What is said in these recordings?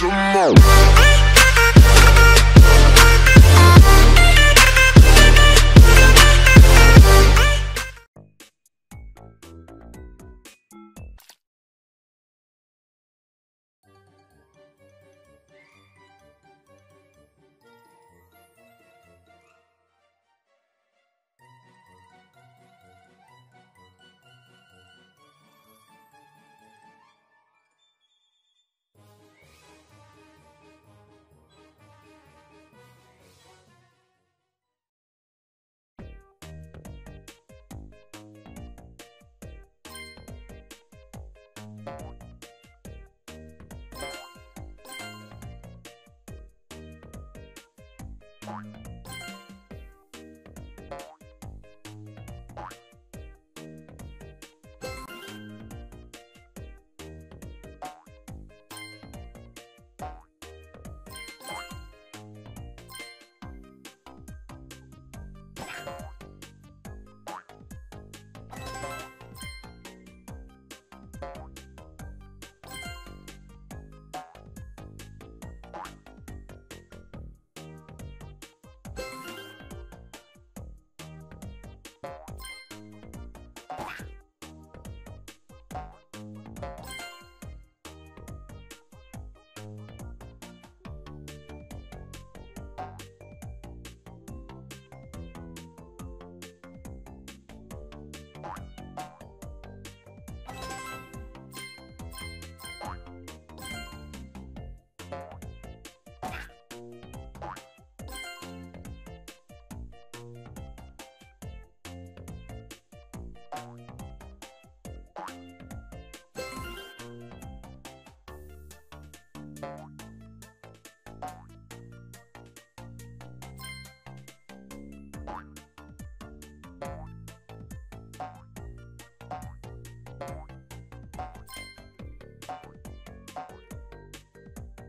your all. Bye.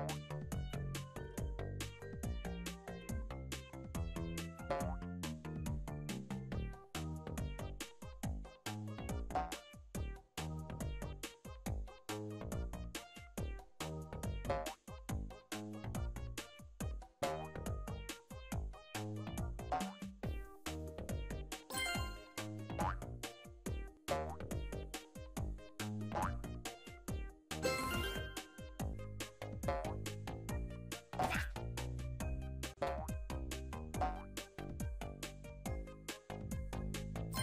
you